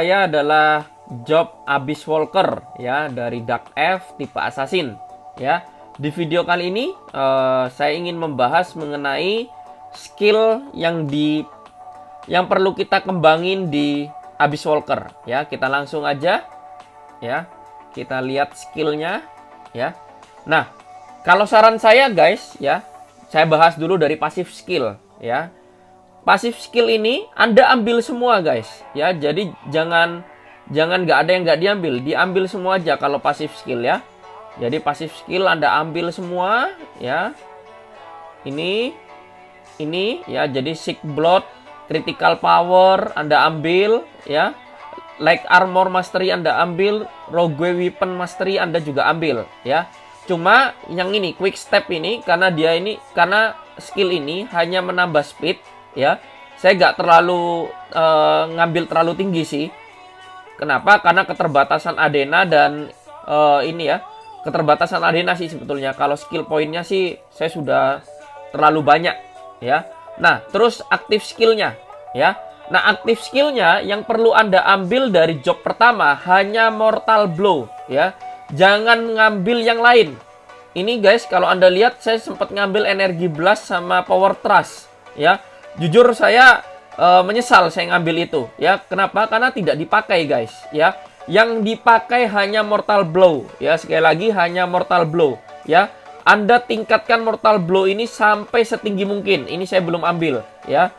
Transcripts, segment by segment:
Saya adalah Job Abyss Walker ya dari Dark F tipe assassin ya. Di video kali ini uh, saya ingin membahas mengenai skill yang di yang perlu kita kembangin di Abyss Walker ya. Kita langsung aja ya. Kita lihat skillnya ya. Nah, kalau saran saya guys ya, saya bahas dulu dari pasif skill ya. Pasif skill ini Anda ambil semua guys ya. Jadi jangan jangan nggak ada yang nggak diambil, diambil semua aja kalau pasif skill ya. Jadi pasif skill Anda ambil semua ya. Ini ini ya jadi sick blood, critical power Anda ambil ya. Like armor mastery Anda ambil, rogue weapon mastery Anda juga ambil ya. Cuma yang ini quick step ini karena dia ini karena skill ini hanya menambah speed ya. Saya nggak terlalu uh, ngambil terlalu tinggi sih Kenapa? Karena keterbatasan Adena dan uh, ini ya, keterbatasan Adena sih sebetulnya. Kalau skill poinnya sih saya sudah terlalu banyak ya. Nah, terus aktif skillnya ya. Nah, aktif skillnya yang perlu Anda ambil dari job pertama hanya Mortal Blow ya. Jangan ngambil yang lain. Ini guys, kalau Anda lihat saya sempat ngambil energi blast sama power thrust ya. Jujur saya uh, menyesal saya ngambil itu ya. Kenapa? Karena tidak dipakai guys ya. Yang dipakai hanya mortal blow ya. Sekali lagi hanya mortal blow ya. Anda tingkatkan mortal blow ini sampai setinggi mungkin. Ini saya belum ambil ya.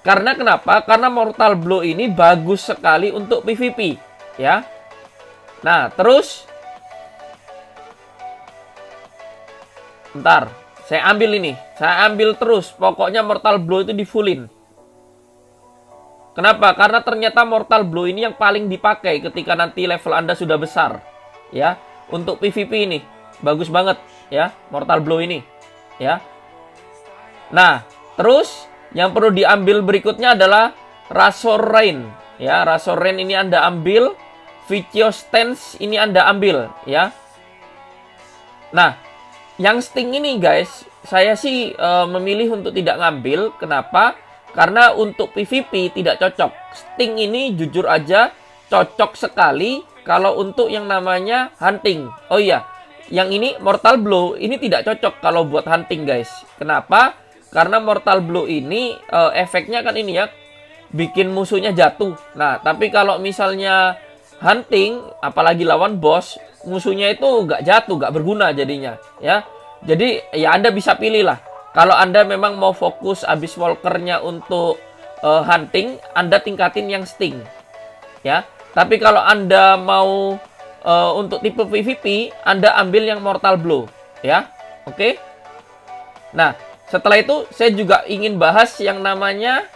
Karena kenapa? Karena mortal blow ini bagus sekali untuk PVP ya. Nah, terus Bentar, saya ambil ini. Saya ambil terus. Pokoknya mortal blow itu di fullin. Kenapa? Karena ternyata Mortal Blow ini yang paling dipakai ketika nanti level Anda sudah besar. Ya, untuk PvP ini bagus banget ya, Mortal Blow ini. Ya. Nah, terus yang perlu diambil berikutnya adalah Razor Rain. Ya, Razor Rain ini Anda ambil, Video Stance ini Anda ambil, ya. Nah, yang Sting ini guys, saya sih uh, memilih untuk tidak ngambil. Kenapa? Karena untuk PVP tidak cocok. Sting ini jujur aja cocok sekali kalau untuk yang namanya hunting. Oh iya, yang ini Mortal Blow ini tidak cocok kalau buat hunting guys. Kenapa? Karena Mortal Blow ini uh, efeknya kan ini ya bikin musuhnya jatuh. Nah, tapi kalau misalnya hunting, apalagi lawan boss, musuhnya itu nggak jatuh, nggak berguna jadinya, ya. Jadi ya Anda bisa pilih lah kalau Anda memang mau fokus abis walkernya untuk uh, hunting, Anda tingkatin yang sting. Ya. Tapi kalau Anda mau uh, untuk tipe PvP, Anda ambil yang mortal blow, ya. Oke. Okay? Nah, setelah itu saya juga ingin bahas yang namanya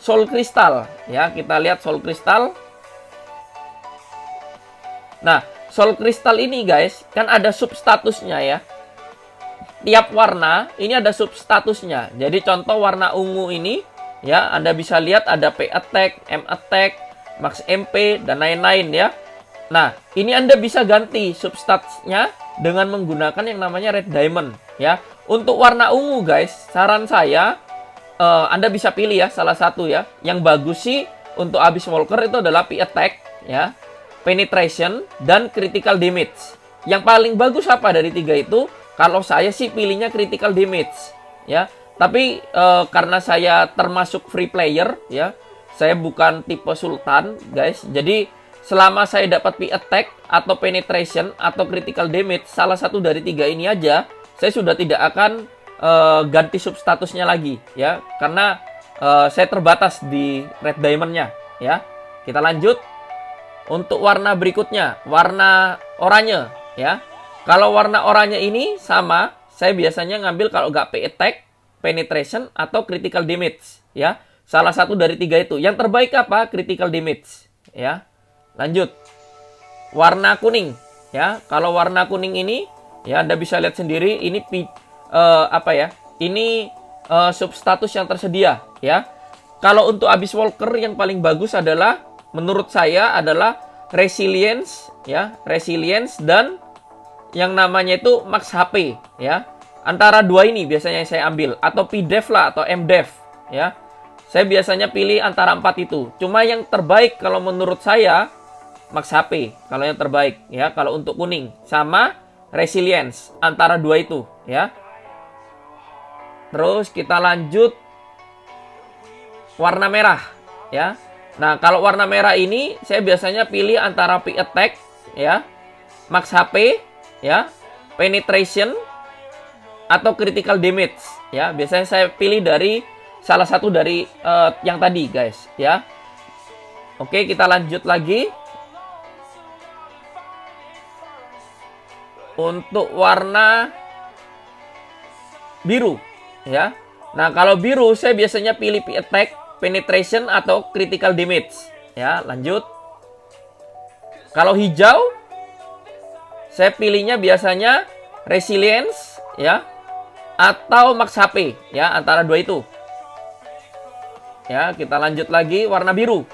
soul crystal, ya. Kita lihat soul crystal. Nah, soul crystal ini guys, kan ada substatusnya ya tiap warna ini ada substatusnya. Jadi contoh warna ungu ini ya Anda bisa lihat ada P attack, M attack, max MP dan lain-lain ya. Nah, ini Anda bisa ganti substatusnya dengan menggunakan yang namanya red diamond ya. Untuk warna ungu guys, saran saya uh, Anda bisa pilih ya salah satu ya. Yang bagus sih untuk Abyss Walker itu adalah P attack ya, penetration dan critical damage. Yang paling bagus apa dari tiga itu? Kalau saya sih pilihnya critical damage ya. Tapi e, karena saya termasuk free player ya, saya bukan tipe sultan, guys. Jadi selama saya dapat P attack atau penetration atau critical damage salah satu dari tiga ini aja, saya sudah tidak akan e, ganti substatusnya lagi ya, karena e, saya terbatas di red diamondnya ya. Kita lanjut untuk warna berikutnya, warna oranye ya. Kalau warna oranye ini sama, saya biasanya ngambil kalau nggak P attack, penetration, atau critical damage. Ya, salah satu dari tiga itu. Yang terbaik apa? Critical damage. Ya, lanjut. Warna kuning. Ya, kalau warna kuning ini, ya Anda bisa lihat sendiri. Ini uh, apa ya? Ini uh, substatus yang tersedia. Ya, kalau untuk Abyss Walker yang paling bagus adalah, menurut saya adalah resilience, ya, resilience dan yang namanya itu max HP ya. Antara dua ini biasanya saya ambil atau PDEV lah atau MDEV ya. saya biasanya pilih antara empat itu. Cuma yang terbaik kalau menurut saya Max HP kalau yang terbaik ya kalau untuk kuning sama resilience antara dua itu ya. Terus kita lanjut warna merah ya. Nah, kalau warna merah ini saya biasanya pilih antara P attack ya, max HP ya, penetration atau critical damage ya. Biasanya saya pilih dari salah satu dari uh, yang tadi guys ya. Oke kita lanjut lagi. Untuk warna biru ya. Nah kalau biru saya biasanya pilih attack penetration atau critical damage ya lanjut kalau hijau saya pilihnya biasanya resilience ya atau max HP ya antara dua itu Ya, kita lanjut lagi warna biru.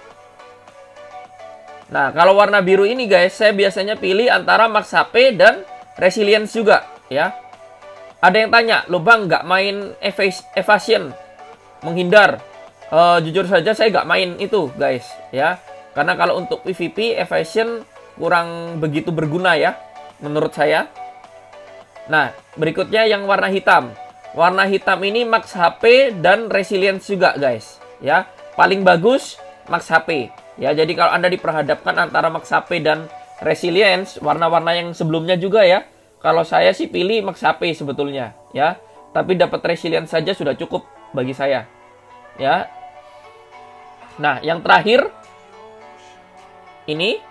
Nah, kalau warna biru ini guys, saya biasanya pilih antara max HP dan resilience juga, ya. Ada yang tanya, lo bang nggak main evasion, menghindar? Uh, jujur saja saya nggak main itu, guys, ya. Karena kalau untuk PvP, evasion kurang begitu berguna ya, menurut saya. Nah, berikutnya yang warna hitam. Warna hitam ini max HP dan resilience juga, guys ya. Paling bagus Max HP. Ya, jadi kalau Anda diperhadapkan antara Max HP dan Resilience, warna-warna yang sebelumnya juga ya. Kalau saya sih pilih Max HP sebetulnya, ya. Tapi dapat Resilience saja sudah cukup bagi saya. Ya. Nah, yang terakhir ini.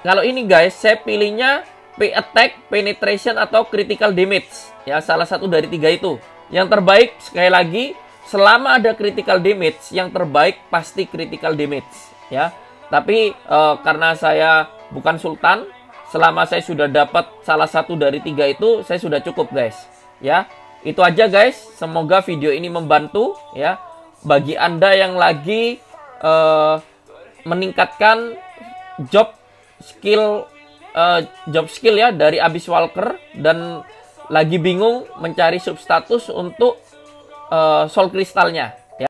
Kalau ini guys, saya pilihnya P attack, penetration atau critical damage. Ya, salah satu dari tiga itu. Yang terbaik sekali lagi selama ada critical damage yang terbaik pasti critical damage ya. Tapi uh, karena saya bukan sultan selama saya sudah dapat salah satu dari tiga itu saya sudah cukup guys ya. Itu aja guys. Semoga video ini membantu ya bagi anda yang lagi uh, meningkatkan job skill uh, job skill ya dari Abyss Walker dan lagi bingung mencari substatus untuk uh, sol kristalnya